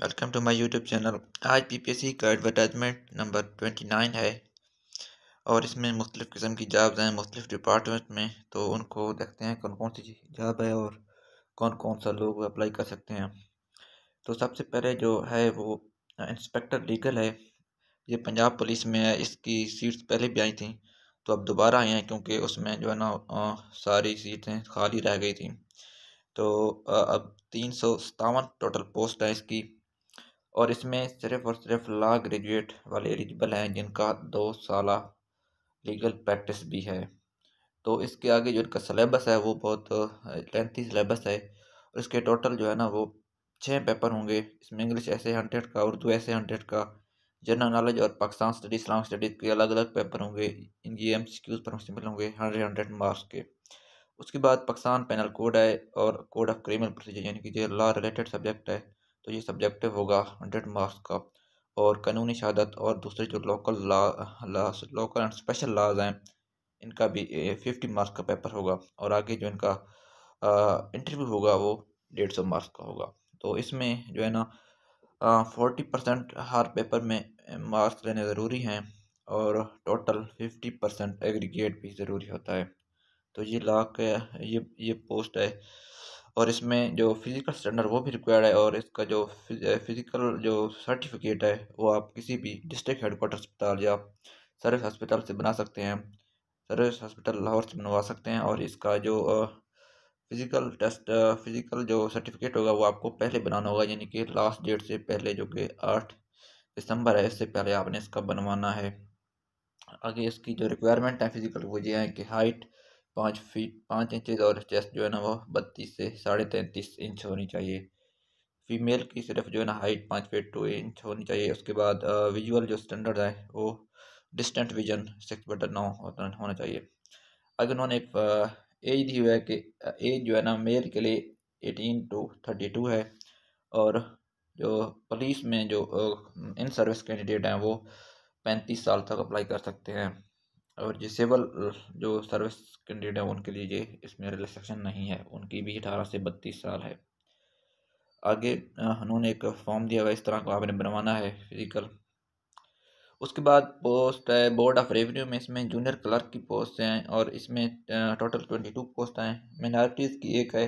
Welcome to my YouTube channel आज PPSC का advertisement number twenty nine है। और इसमें मुख्तलिफ़ किस्म की जॉब्स हैं, मुख्तलिफ़ डिपार्टमेंट में। तो उनको देखते हैं कौन कौन सी जॉब है और कौन कौन सा लोग अप्लाई कर सकते हैं। तो सबसे पहले जो है वो इंस्पेक्टर लीगल है। ये पंजाब पुलिस में है। इसकी सीट्स पहले भी आई थी तो अब दोबारा आई हैं क्योंकि उसमें जो है ना सारी सीटें खाली रह गई थी। तो अब तीन सौ सतावन टोटल पोस्ट है इसकी। और इसमें सिर्फ़ और सिर्फ़ लॉ ग्रेजुएट वाले एलिजिबल हैं, जिनका दो साल लीगल प्रैक्टिस भी है। तो इसके आगे जो इनका सलेबस है, वो बहुत लेंथी सलेबस है। और इसके टोटल जो है ना, वो छः पेपर होंगे। इसमें इंग्लिश ऐसे हंड्रेड का उर्दू ऐसे हंड्रेड का जनरल नॉलेज और पाकिस्तान स्टडी इस्लाम स्टडीज़ के अलग अलग पेपर होंगे। इनकी एम सी क्यूज़ पर मुश्तमिल होंगे हंड्रेड हंड्रेड मार्क्स के। उसके बाद पाकिस्तान पैनल कोड है और कोड ऑफ़ क्रिमिनल प्रोसीजर यानी कि जो लॉ रिलेटेड सब्जेक्ट है तो ये सब्जेक्टिव होगा हंड्रेड मार्क्स का। और कानूनी शहादत और दूसरे जो local law local and special laws हैं, इनका भी फिफ्टी मार्क्स का पेपर होगा। और आगे जो इनका इंटरव्यू होगा वो डेढ़ सौ मार्क्स का होगा। तो इसमें जो है ना फोर्टी परसेंट हर पेपर में मार्क्स लेने ज़रूरी हैं और टोटल फिफ्टी परसेंट एग्रीगेट भी ज़रूरी होता है। तो ये ला के, ये ये पोस्ट है और इसमें जो फ़िज़िकल स्टैंडर्ड वो भी रिक्वायर्ड है और इसका जो फ़िज़िकल जो सर्टिफिकेट है, वो आप किसी भी डिस्ट्रिक्ट हेडकोार्टर अस्पताल या सर्विस हॉस्पिटल से बना सकते हैं। सर्विस हॉस्पिटल लाहौर से बनवा सकते हैं और इसका जो फ़िज़िकल टेस्ट फ़िज़िकल जो सर्टिफिकेट होगा वो आपको पहले बनाना होगा, यानी कि लास्ट डेट से पहले जो कि आठ दिसंबर है, इससे पहले आपने इसका बनवाना है। आगे इसकी जो रिक्वायरमेंट है फ़िज़िकल वो ये है कि हाइट पाँच फीट, पाँच इंचज़ और चेस्ट जो है ना वो बत्तीस से साढ़े तैंतीस इंच होनी चाहिए। फीमेल की सिर्फ़ जो है ना हाइट पाँच फीट टू इंच होनी चाहिए। उसके बाद विजुअल जो स्टैंडर्ड है, वो डिस्टेंट विजन सिक्स बटन नौ होना चाहिए। अगर उन्होंने एक एज दी हुआ है कि एज जो है ना मेल के लिए एटीन टू थर्टी टू है और जो पुलिस में जो इन सर्विस कैंडिडेट हैं वो पैंतीस साल तक अप्लाई कर सकते हैं। और डिसेबल जो सर्विस कैंडिडेट हैं, उनके लिए ये इसमें रिलैक्सेशन नहीं है। उनकी भी अठारह से बत्तीस साल है। आगे उन्होंने एक फॉर्म दिया हुआ इस तरह को आपने बनवाना है फ़िज़िकल उसके बाद पोस्ट है बोर्ड ऑफ़ रेवेन्यू में इसमें जूनियर क्लर्क की पोस्ट हैं और इसमें टोटल ट्वेंटी टू पोस्ट हैं। मिनॉरिटीज़ की एक है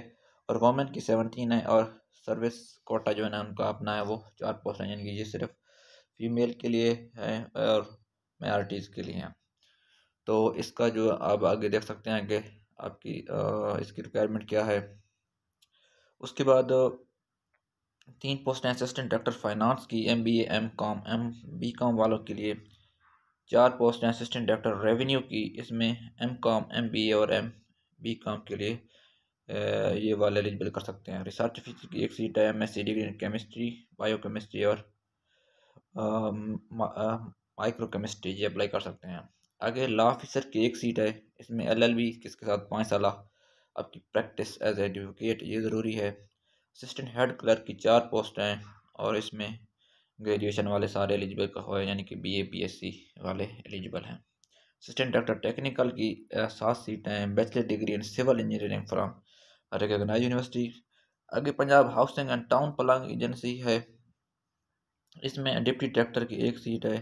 और वोमेन की सेवनटीन है और सर्विस कोटा जो है ना, उनका अपना है वो चार पोस्ट हैं, यानी कि ये सिर्फ़ फीमेल के लिए है और माइनॉरिटीज़ के लिए हैं। तो इसका जो आप आगे देख सकते हैं कि आपकी इसकी रिक्वायरमेंट क्या है। उसके बाद, तीन पोस्ट हैं असिस्टेंट डायरेक्टर फाइनेंस की M B M com M B com वालों के लिए। चार पोस्ट हैं असिस्टेंट डायरेक्टर रेवेन्यू की, इसमें M com M B A और एम बी कॉम के लिए ये वाले एलिजिबल कर सकते हैं। रिसर्च फ़ीस की एक सीट है M S C degree chemistry bio chemistry और माइक्रो केमिस्ट्री ये अप्लाई कर सकते हैं। आगे ला ऑफिसर की एक सीट है। इसमें एलएलबी किसके साथ? पाँच साल आपकी प्रैक्टिस एज एडवोकेट ये ज़रूरी है। असिस्टेंट हेड क्लर्क की चार पोस्ट हैं और इसमें ग्रेजुएशन वाले सारे एलिजिबल का हो, यानी कि B A P S C वाले एलिजिबल हैं। असिस्टेंट डॉक्टर टेक्निकल की सात सीटें हैं। Bachelor degree in civil engineering from recognise university आगे Punjab housing and town planning agency है। इसमें डिप्टी डायरेक्टर की एक सीट है।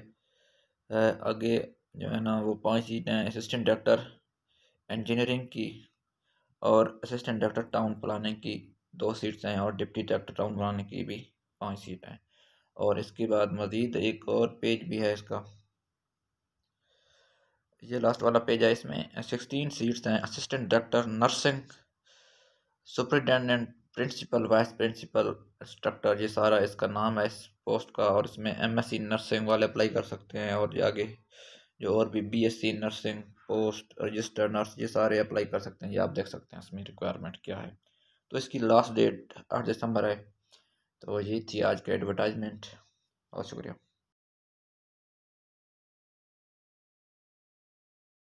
आगे जो है ना, वो पाँच सीटें हैं असिस्टेंट डायरेक्टर इंजीनियरिंग की और असिस्टेंट डायरेक्टर टाउन प्लानिंग की दो सीट्स हैं और डिप्टी डायरेक्टर टाउन प्लानिंग की भी पाँच सीट हैं। और इसके बाद मज़ीद एक और पेज भी है इसका। ये लास्ट वाला पेज है, इसमें सिक्सटीन सीट्स हैं assistant director nursing superintendent principal vice principal instructor ये सारा इसका नाम है इस पोस्ट का और इसमें एमएससी नर्सिंग वाले अप्लाई कर सकते हैं और ये आगे जो और भी BSc nursing post register nurse ये सारे अप्लाई कर सकते हैं, ये आप देख सकते हैं इसमें रिक्वायरमेंट क्या है। तो इसकी लास्ट डेट आठ दिसंबर है तो यही थी आज का एडवर्टाइजमेंट बहुत शुक्रिया।